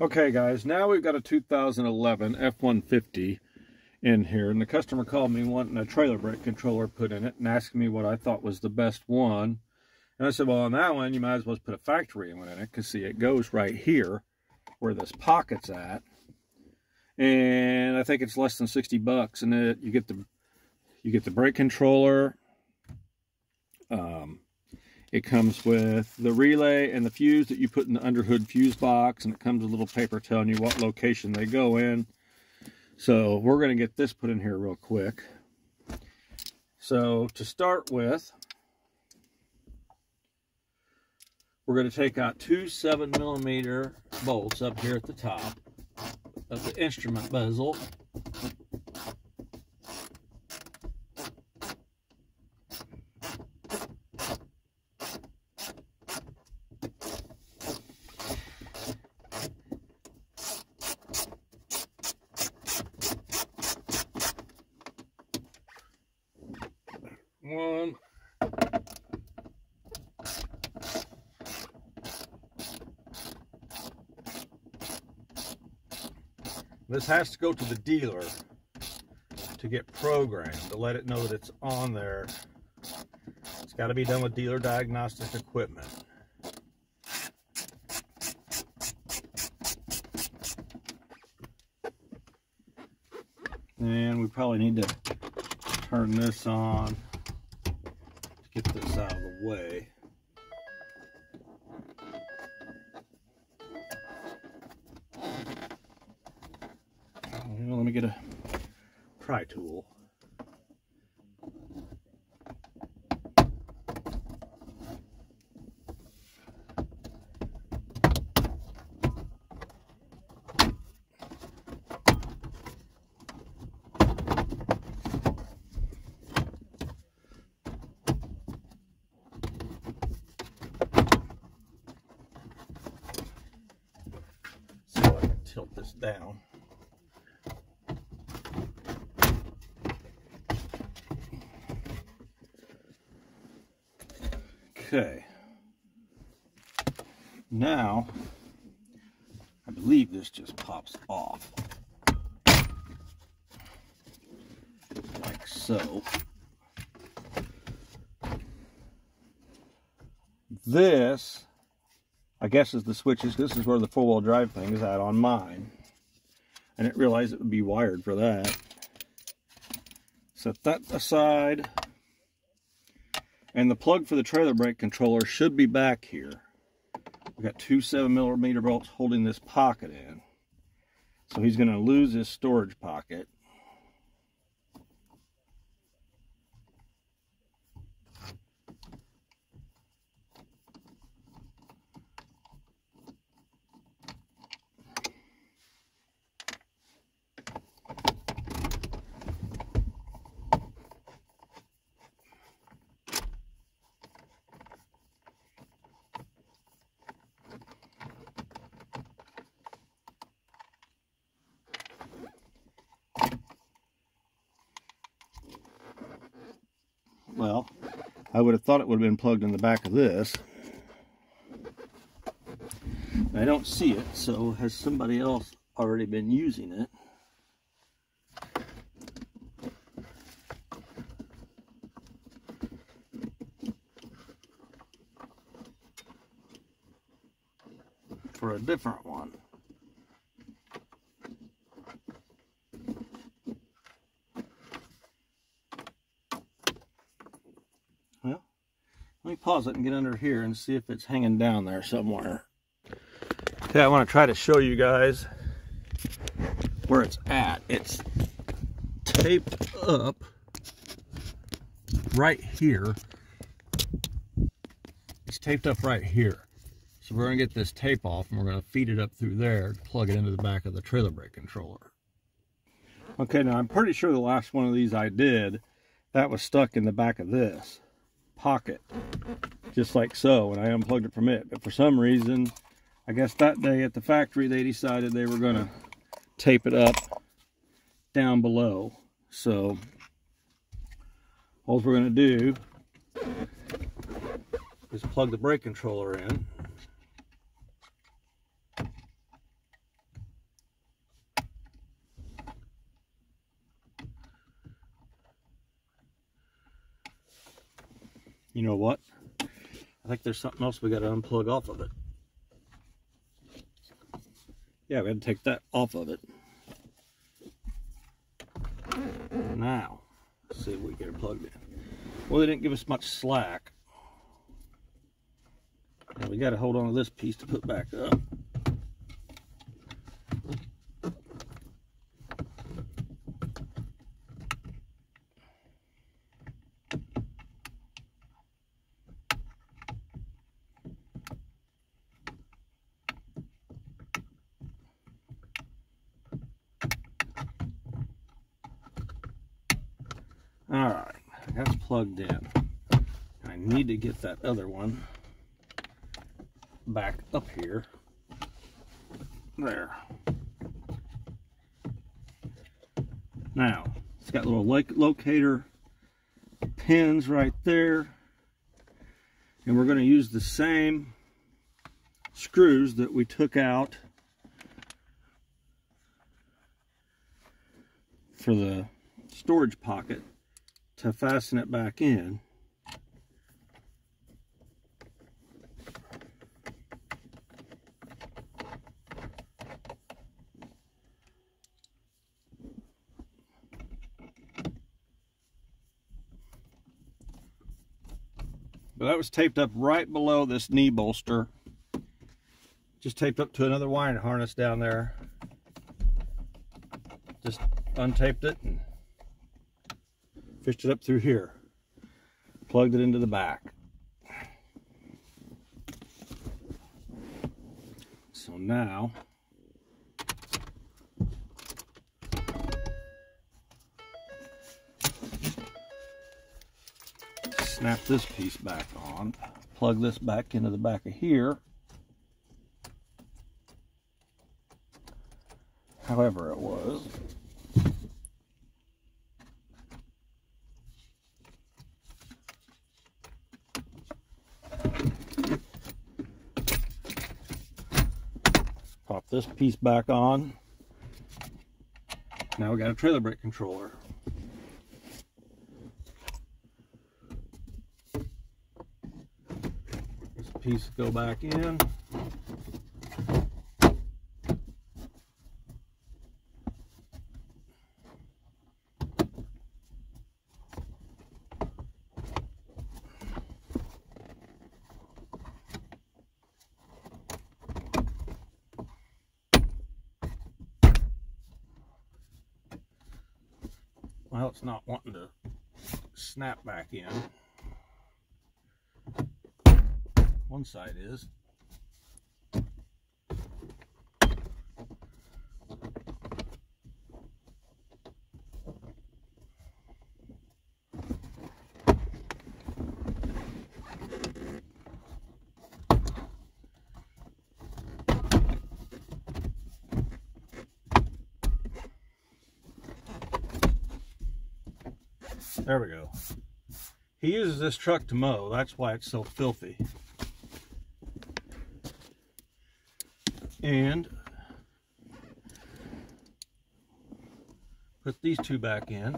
Okay guys, now we've got a 2011 F-150 in here and the customer called me wanting a trailer brake controller put in it and asking me what I thought was the best one. And I said, well on that one you might as well put a factory one in it because see it goes right here where this pocket's at. And I think it's less than 60 bucks and it you get the you get the brake controller. Um, it comes with the relay and the fuse that you put in the underhood fuse box, and it comes with a little paper telling you what location they go in. So we're going to get this put in here real quick. So to start with, we're going to take out two 7 millimeter bolts up here at the top of the instrument bezel. one. This has to go to the dealer to get programmed, to let it know that it's on there. It's got to be done with dealer diagnostic equipment. And we probably need to turn this on to get this out of the way. Get a pry tool. tilt this down. Okay. Now, I believe this just pops off. Like so. This I guess is the switches. This is where the four-wheel drive thing is at on mine. I didn't realize it would be wired for that. Set that aside. And the plug for the trailer brake controller should be back here. We've got two 7 millimeter bolts holding this pocket in. So he's going to lose his storage pocket. Well, I would have thought it would have been plugged in the back of this. I don't see it, so has somebody else already been using it? For a different one. Pause it and get under here and see if it's hanging down there somewhere. Okay, I want to try to show you guys where it's at. It's taped up right here. It's taped up right here. So we're going to get this tape off and we're going to feed it up through there to plug it into the back of the trailer brake controller. Okay, now I'm pretty sure the last one of these I did, that was stuck in the back of this pocket just like so and I unplugged it from it. But for some reason I guess that day at the factory they decided they were gonna tape it up down below. So all we're gonna do is plug the brake controller in You know what? I think there's something else we got to unplug off of it. Yeah, we had to take that off of it. Now, see if we get it plugged in. Well, they didn't give us much slack. Now we got to hold on to this piece to put back up. All right, that's plugged in. I need to get that other one back up here. There. Now, it's got little locator pins right there. And we're going to use the same screws that we took out for the storage pocket to fasten it back in. But that was taped up right below this knee bolster. Just taped up to another wiring harness down there. Just untaped it and fished it up through here. Plugged it into the back. So now snap this piece back on, plug this back into the back of here. However it was. This piece back on. Now we got a trailer brake controller. This piece go back in. Well, it's not wanting to snap back in. One side is. There we go. He uses this truck to mow. That's why it's so filthy. and put these two back in.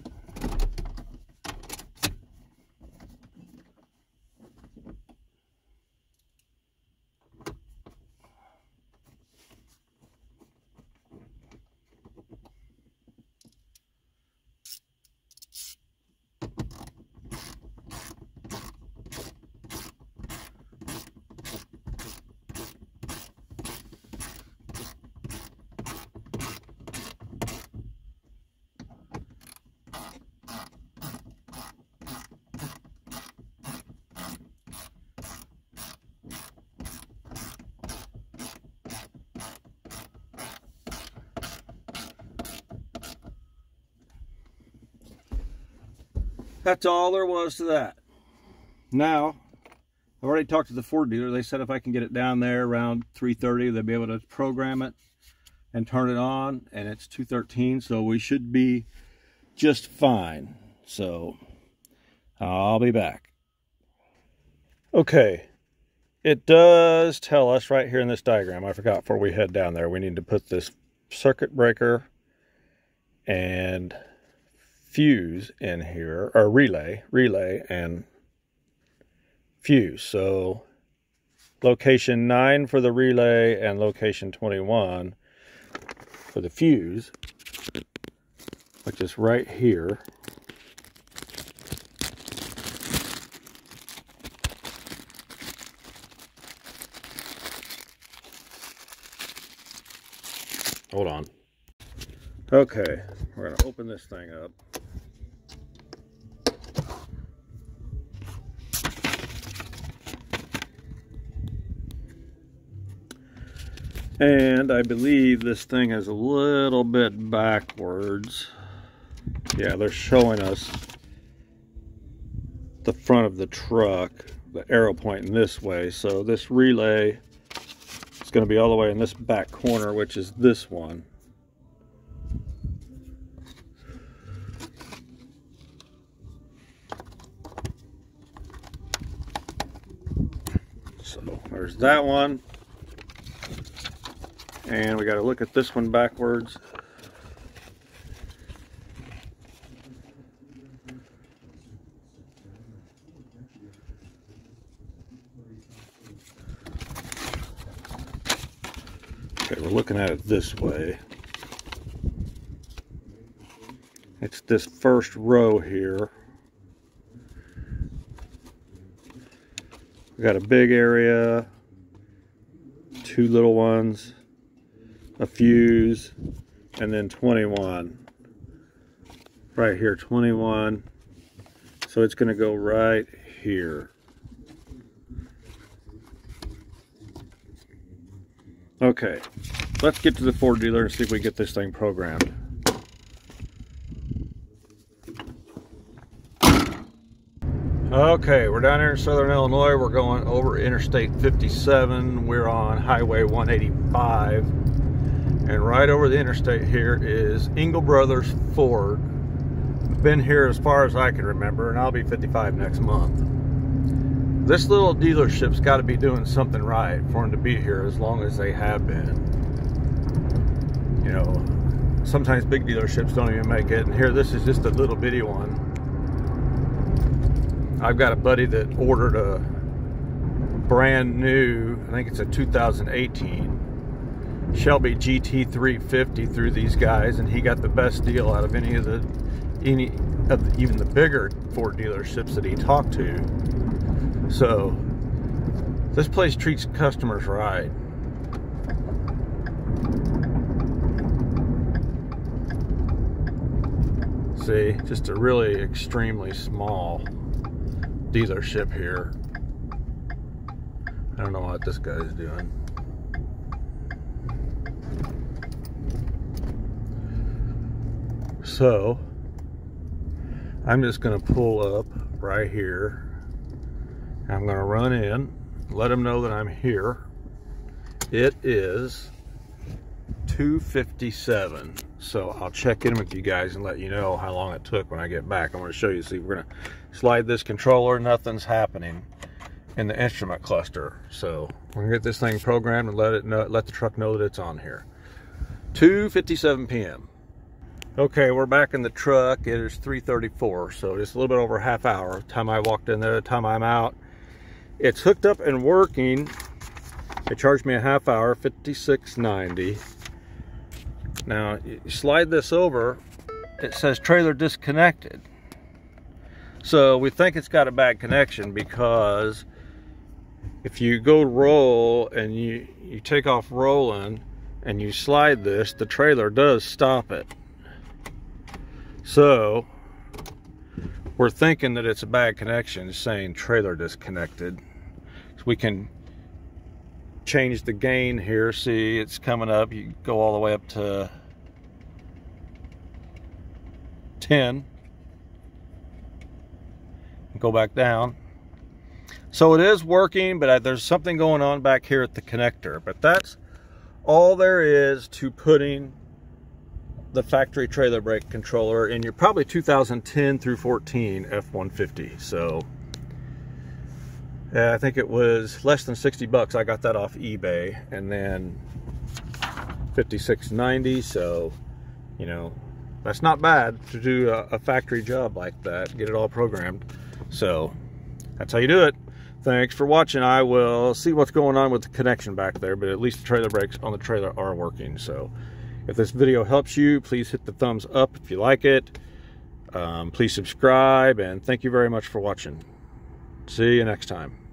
That's all there was to that. Now, I've already talked to the Ford dealer. They said if I can get it down there around 3.30, they'll be able to program it and turn it on. And it's 2.13, so we should be just fine. So, I'll be back. Okay. It does tell us right here in this diagram, I forgot before we head down there, we need to put this circuit breaker and fuse in here, or relay, relay and fuse. So location 9 for the relay and location 21 for the fuse, which is right here. Hold on. Okay, we're going to open this thing up. And I believe this thing is a little bit backwards. Yeah, they're showing us the front of the truck, the arrow pointing this way. So this relay is going to be all the way in this back corner, which is this one. So there's that one. And we got to look at this one backwards. Okay, we're looking at it this way. It's this first row here. We got a big area, two little ones, a fuse, and then 21. Right here, 21. So it's going to go right here. Okay, let's get to the Ford dealer and see if we get this thing programmed. Okay, we're down here in Southern Illinois. We're going over Interstate 57. We're on Highway 185. And right over the interstate here is Engel Brothers Ford. Been here as far as I can remember, and I'll be 55 next month. This little dealership's got to be doing something right for them to be here as long as they have been. You know, sometimes big dealerships don't even make it, and here this is just a little bitty one. I've got a buddy that ordered a brand new, I think it's a 2018 Shelby GT350 through these guys, and he got the best deal out of any of the any of the, even the bigger Ford dealerships that he talked to. So this place treats customers right. See, just a really extremely small dealership here. I don't know what this guy's doing. So I'm just going to pull up right here. I'm going to run in, let them know that I'm here. It is 257. So I'll check in with you guys and let you know how long it took when I get back. I'm going to show you. See, we're going to slide this controller. Nothing's happening in the instrument cluster. So we're going to get this thing programmed and let it know, let the truck know that it's on here. 2.57 p.m. Okay, we're back in the truck. It is 3.34, so just a little bit over a half hour. Time I walked in there, the time I'm out. It's hooked up and working. It charged me a half hour, 56.90. Now, slide this over, it says trailer disconnected. So we think it's got a bad connection because if you go roll and you, you take off rolling and you slide this, the trailer does stop it. So we're thinking that it's a bad connection, saying trailer disconnected. So we can change the gain here. See, it's coming up. You go all the way up to 10. Go back down. So it is working, but there's something going on back here at the connector. But that's all there is to putting the factory trailer brake controller in your probably 2010 through 14 F-150. So I think it was less than 60 bucks. I got that off eBay and then 56.90. So, you know, that's not bad to do a, a factory job like that, get it all programmed. So that's how you do it. Thanks for watching. I will see what's going on with the connection back there, but at least the trailer brakes on the trailer are working. So if this video helps you, please hit the thumbs up if you like it. Um, please subscribe, and thank you very much for watching. See you next time.